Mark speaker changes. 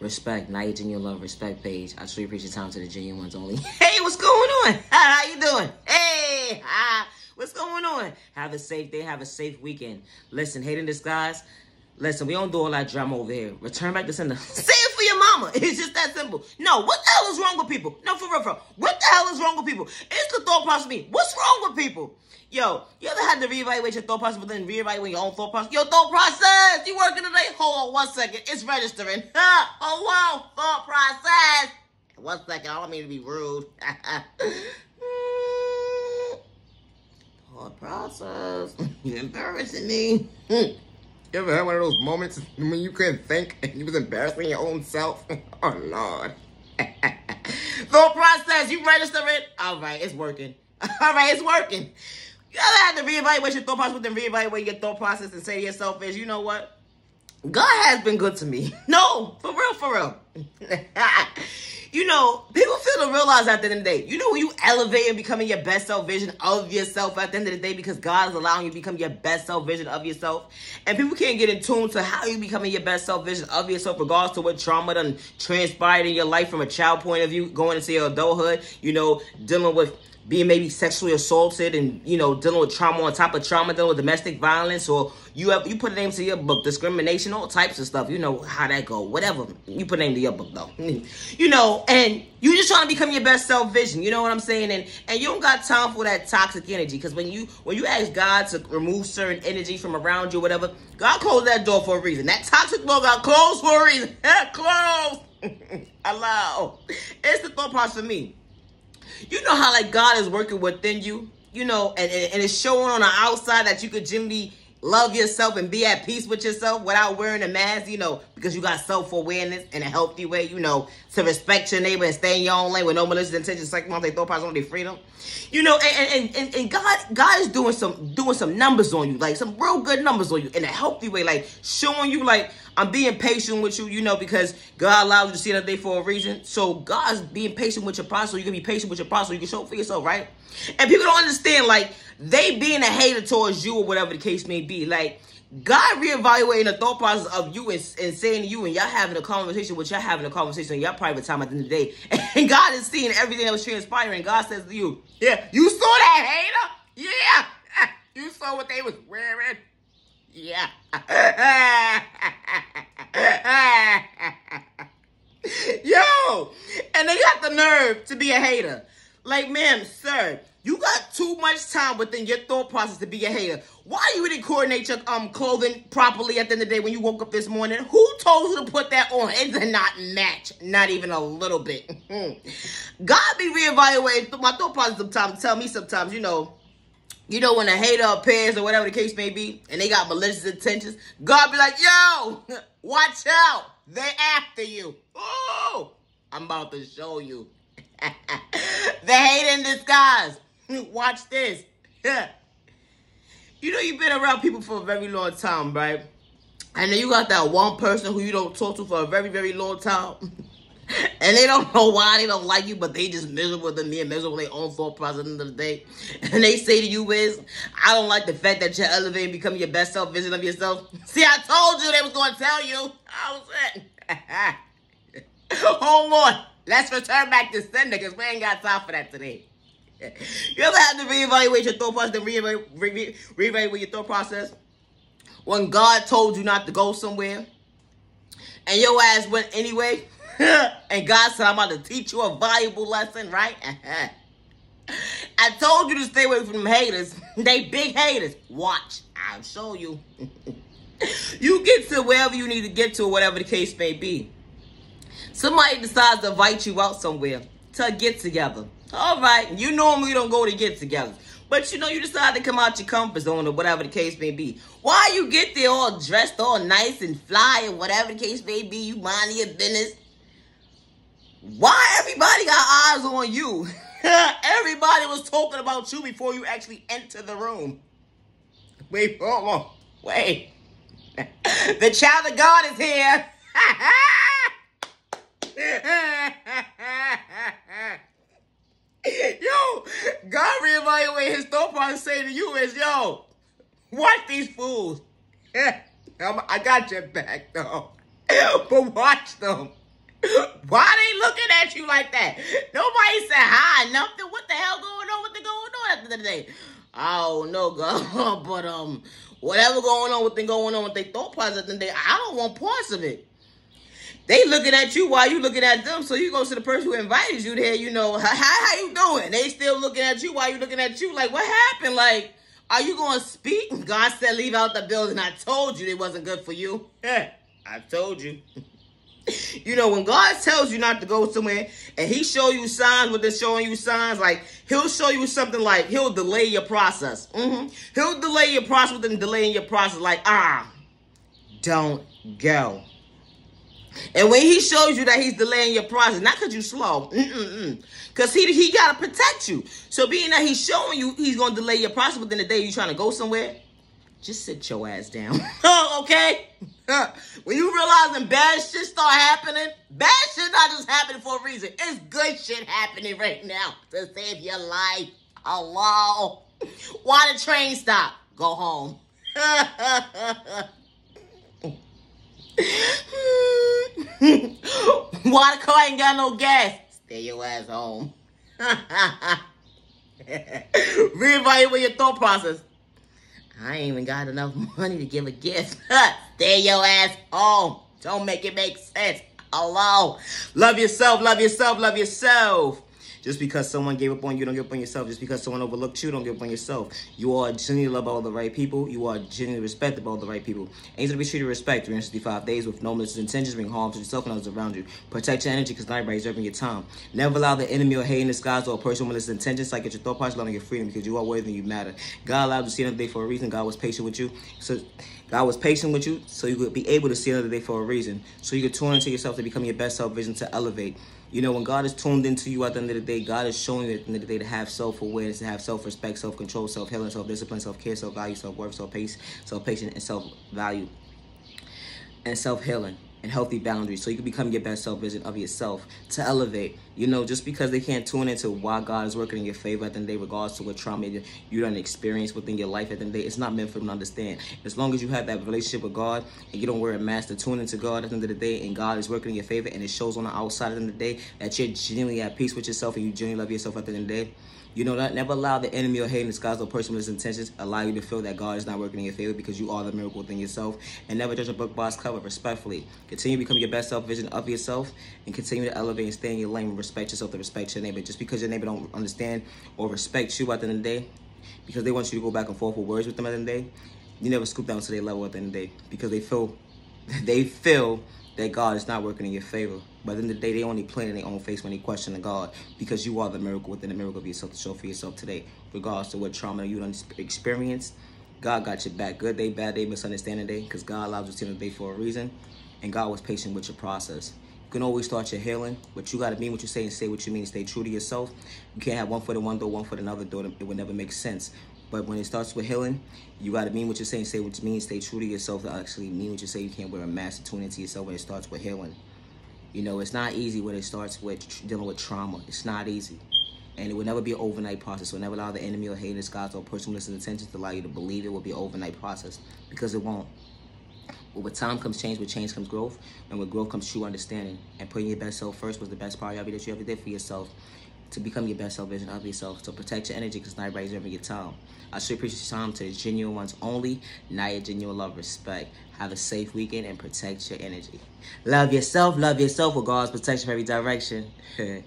Speaker 1: Respect, Niyah Genuine Love, respect page. I truly appreciate time to the genuine ones only. Hey, what's going on? How you doing? Hey, what's going on? Have a safe day. Have a safe weekend. Listen, hate in disguise. Listen, we don't do all that drama over here. Return back to sender. Your mama. It's just that simple. No, what the hell is wrong with people? No, for real, for real. What the hell is wrong with people? It's the thought process me. What's wrong with people? Yo, you ever had to reevaluate your thought process, but then reevaluate your own thought process? Your thought process! You working today? Hold on one second. It's registering. oh, wow. Thought process. One second. I don't mean to be rude. thought process. You're embarrassing me.
Speaker 2: You ever had one of those moments when you couldn't think and you was embarrassing your own self? oh, Lord.
Speaker 1: thought process. You register it? All right, it's working. All right, it's working. You ever had to reevaluate your thought process, then reevaluate your thought process and say to yourself is, you know what? God has been good to me. No, for real, for real. You know, people fail to realize at the end of the day, you know, when you elevate and becoming your best self vision of yourself at the end of the day because God is allowing you to become your best self vision of yourself. And people can't get in tune to how you becoming your best self vision of yourself, regardless to what trauma done transpired in your life from a child point of view, going into your adulthood, you know, dealing with being maybe sexually assaulted and you know dealing with trauma on top of trauma, dealing with domestic violence, or you have you put a name to your book, discrimination, all types of stuff. You know how that go, whatever. You put a name to your book though, you know, and you just trying to become your best self vision. You know what I'm saying? And and you don't got time for that toxic energy because when you when you ask God to remove certain energy from around you, whatever, God closed that door for a reason. That toxic door got closed for a reason. closed. Allow. It's the thought process for me you know how like God is working within you, you know, and, and, and it's showing on the outside that you could genuinely love yourself and be at peace with yourself without wearing a mask, you know, because you got self-awareness in a healthy way, you know, to respect your neighbor and stay in your own lane with no malicious intentions, second month they throw parts on their freedom. You know, and, and, and, God God is doing some doing some numbers on you, like some real good numbers on you in a healthy way, like showing you like I'm being patient with you, you know, because God allows you to see another day for a reason. So God's being patient with your process. You can be patient with your process. You can show it for yourself, right? And people don't understand, like, they being a hater towards you or whatever the case may be. Like, God reevaluating the thought process of you and, and saying to you and y'all having a conversation with y'all having a conversation in y'all private time at the end of the day. And God is seeing everything that was transpiring. God says to you, yeah, you saw that hater? Yeah. You saw what they was wearing? Yeah. Yo, and they got the nerve to be a hater. Like, ma'am, sir, you got too much time within your thought process to be a hater. Why you didn't coordinate your um clothing properly at the end of the day when you woke up this morning? Who told you to put that on? It did not match, not even a little bit. God be reevaluating my thought process sometimes. Tell me sometimes, you know, you know, when a hater appears or whatever the case may be, and they got malicious intentions, God be like, yo, watch out. They after you. Oh, I'm about to show you. the hate in disguise. Watch this. you know, you've been around people for a very long time, right? And then you got that one person who you don't talk to for a very, very long time. And they don't know why they don't like you, but they just miserable than me and miserable their own thought process at the end of the day. And they say to you is, I don't like the fact that you're elevating, becoming your best self vision of yourself. See, I told you they was going to tell you. I was it. Hold on. Let's return back to sender because we ain't got time for that today. You ever have to reevaluate your thought process, reevaluate, re reevaluate your thought process? When God told you not to go somewhere, and your ass went anyway? and God said, I'm about to teach you a valuable lesson, right? I told you to stay away from them haters. they big haters. Watch. I'll show you. you get to wherever you need to get to, whatever the case may be. Somebody decides to invite you out somewhere to get together. All right. You normally don't go to get together. But you know, you decide to come out your comfort zone or whatever the case may be. Why you get there all dressed all nice and fly and whatever the case may be, you mind your business. Why everybody got eyes on you? everybody was talking about you before you actually enter the room. Wait, hold on. Wait. the child of God is here. yo, God reevaluate his thought process say to you is, yo, watch these fools. I got your back, though. but watch them. Why they looking at you like that? Nobody said hi, nothing. What the hell going on? What the going on after the day? I don't know, girl. but um, whatever going on, what they going on with they thought process at the end of the day, I don't want parts of it. They looking at you while you looking at them. So you go to the person who invited you there, you know, how, how you doing? They still looking at you while you looking at you. Like, what happened? Like, are you going to speak? God said, leave out the building. I told you it wasn't good for you. Yeah, I told you. you know, when God tells you not to go somewhere and he show you signs with this showing you signs, like he'll show you something like he'll delay your process. Mm-hmm. He'll delay your process within delaying your process, like, ah, don't go. And when he shows you that he's delaying your process, not because you slow, because he he got to protect you. So being that he's showing you he's going to delay your process within the day you trying to go somewhere, just sit your ass down. okay? when you realizing bad shit start happening, bad shit not just happening for a reason. It's good shit happening right now to save your life. Hello? Why the train stop? Go home. Why the car ain't got no gas? Stay your ass home. Reevaluate your thought process. I ain't even got enough money to give a gift. Stay your ass home. Don't make it make sense. Hello. Love yourself, love yourself, love yourself. Just because someone gave up on you, don't give up on yourself. Just because someone overlooked you, don't give up on yourself. You are genuinely loved by all the right people. You are genuinely respected by all the right people. Aims to be treated with respect 365 days with no malicious intentions, bring harm to yourself and others around you. Protect your energy because not everybody's your time. Never allow the enemy or hate in disguise or a person with malicious intentions like get your thought process, allowing your freedom because you are worthy and you matter. God allowed you to see another day for a reason. God was patient with you. So God was patient with you so you could be able to see another day for a reason. So you could tune into yourself to become your best self vision to elevate. You know, when God is tuned into you at the end of the day, God is showing you at the end of the day to have self-awareness, to have self-respect, self-control, self-healing, self-discipline, self-care, self-value, self-worth, self-pace, self-patience, and self-value, and self-healing and healthy boundaries so you can become your best self vision of yourself to elevate. You know, just because they can't tune into why God is working in your favor at the end the day, regards to what trauma you don't experience within your life at the end of the day, it's not meant for them to understand. As long as you have that relationship with God and you don't wear a mask to tune into God at the end of the day and God is working in your favor and it shows on the outside at the end of the day that you're genuinely at peace with yourself and you genuinely love yourself at the end of the day you know, that never allow the enemy or hate in disguise or person with his intentions allow you to feel that God is not working in your favor because you are the miracle within yourself. And never judge a book by its cover, respectfully. Continue to become your best self vision of yourself and continue to elevate and stay in your lane and respect yourself to respect your neighbor. Just because your neighbor don't understand or respect you at the end of the day, because they want you to go back and forth with words with them at the end of the day, you never scoop down to their level at the end of the day because they feel they feel that God is not working in your favor. But in the, day, they only play in their own face when they question the God because you are the miracle within the miracle of yourself to show for yourself today. Regardless to what trauma you don't experience, God got your back. Good day, bad day, misunderstanding day, because God allows you to see the day for a reason. And God was patient with your process. You can always start your healing, but you got to mean what you say and say what you mean. Stay true to yourself. You can't have one foot in one door, one foot in another door. It would never make sense. But when it starts with healing, you got to mean what you're saying, say what you mean, stay true to yourself to actually mean what you say. You can't wear a mask to tune into yourself when it starts with healing. You know, it's not easy when it starts with dealing with trauma. It's not easy. And it will never be an overnight process. So never allow the enemy or haters, gods, or person with intentions to allow you to believe it will be an overnight process because it won't. But with time comes change, with change comes growth, and with growth comes true understanding. And putting your best self first was the best priority that you ever did for yourself to become your best self vision of yourself. So protect your energy because not everybody's ever your time. I should appreciate your time to the genuine ones only, Niyah genuine love, respect. Have a safe weekend and protect your energy. Love yourself, love yourself with God's protection for every direction.